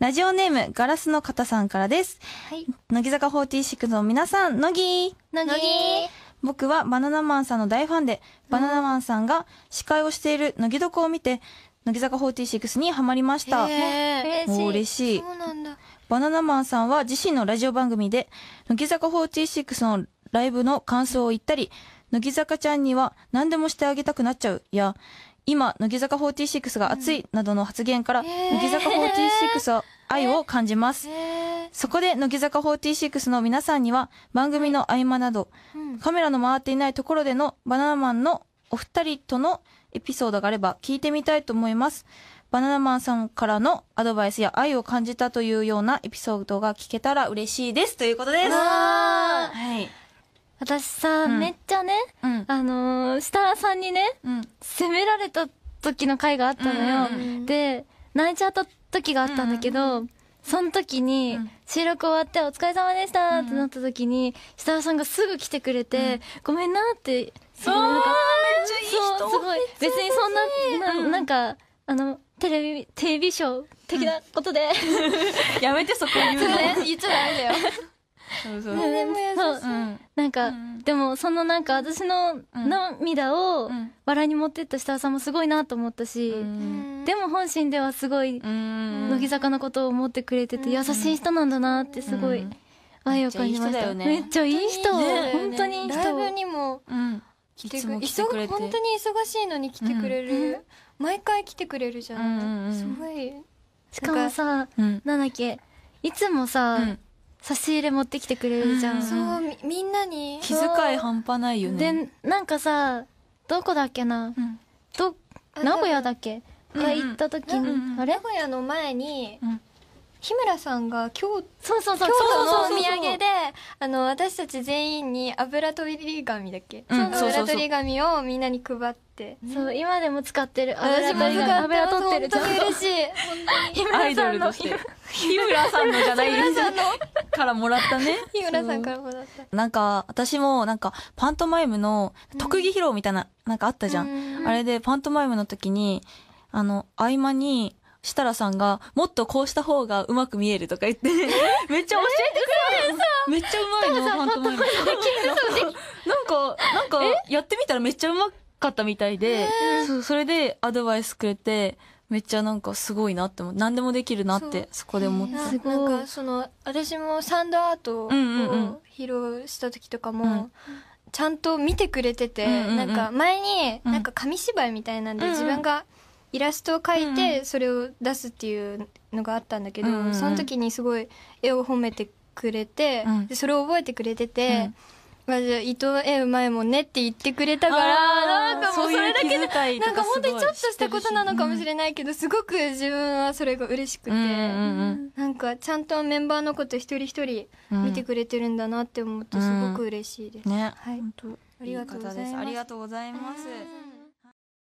ラジオネーム、ガラスの方さんからです。はい。乃木坂46の皆さん、乃木乃木僕はバナナマンさんの大ファンで、バナナマンさんが司会をしている乃木床を見て、乃木坂46にハマりました。へもう嬉しいそうなんだ。バナナマンさんは自身のラジオ番組で、乃木坂46のライブの感想を言ったり、乃木坂ちゃんには何でもしてあげたくなっちゃうや、今、乃木坂46が熱いなどの発言から、乃木坂46は愛を感じます。へそこで乃木坂46の皆さんには番組の合間など、うんカメラの回っていないところでのバナナマンのお二人とのエピソードがあれば聞いてみたいと思います。バナナマンさんからのアドバイスや愛を感じたというようなエピソードが聞けたら嬉しいです。ということです。はい。私さ、うんめっちゃね、うん。あのー、設楽さんにね、うん。責められた時の回があったのよ。うんうんで、泣いちゃった時があったんだけど、その時に、うん収録終わってお疲れ様でしたってなった時に、設楽さんがすぐ来てくれて、ごめんなって、すごいなんか、めっちゃいい人そう、すごい。別にそんな、ななんか、あの、テレビ、テレビショー的なことで、やめてそこ言うの。言っちゃダメだよ。そうそう。でもそううん。なんか、うんでもそのなんか私のうん涙をうん笑いに持ってった設楽さんもすごいなと思ったし、うんでも本心ではすごいうん。乃木坂のことを思ってくれてて優しい人なんだなってすごいうん愛を感じました。めっちゃいい人だよねめっちゃいい人。ね本当にいい人。ライブにもうん。来てくれて。本当に忙しいのに来てくれる、毎回来てくれるじゃん、うんうんうんすごいしかもさ、うん。なんだっけ、いつもさ、うん差し入れ持ってきてくれるじゃん。うん。そうみみんなに。気遣い半端ないよね。で、なんかさ、どこだっけな、うん。ど、あ名古屋だっけ、うんが行った時に、うんあれ名古屋の前にうん。日村さんが京そうそうそう、京都のおそうそうそう土産であの私たち全員に油取り紙だっけ、うん。そうそうそう油取り紙をみんなに配って。そう、今でも使ってる。私も油取ってる。本当に嬉しい。日アイドルとして。日村さんのじゃない日村さんのからもらったね。日村さんからもらった。なんか、私もなんか、パントマイムの特技披露みたいな、なんかあったじゃん。うん。あれで、パントマイムの時に、あの、合間に、設楽さんが、もっとこうした方がうまく見えるとか言って、めっちゃ教えてくれるの。めっちゃうまいの、パントマイム。なんか、なんか、やってみたらめっちゃうまかったみたいで、それでアドバイスくれて、めっちゃなんかすごいなって思う。何でもできるなって、そこで思った。なすごいなんかその私もサンドアートをうんうんうん披露した時とかも、うん。ちゃんと見てくれてて、うんうんうん。なんか前にうん。なんか紙芝居みたいなんで、うんうん。自分がイラストを描いうんてそれを出すっていうのがあったんだけど、うんうんうん。その時にすごい絵を褒めてくれて、うん。でそれを覚えてくれてて、うんまあ、じゃあ伊藤絵うまいもんねって言ってくれたからなんかもうそれだけででなんか本当にちょっとしたことなのかもしれないけど、すごく自分はそれが嬉しくて、なんかちゃんとメンバーのこと一人一人うん見てくれてるんだなって思ってすごく嬉しいです。ね。はい。本当。ありがとうございます。ありがとうございます。うん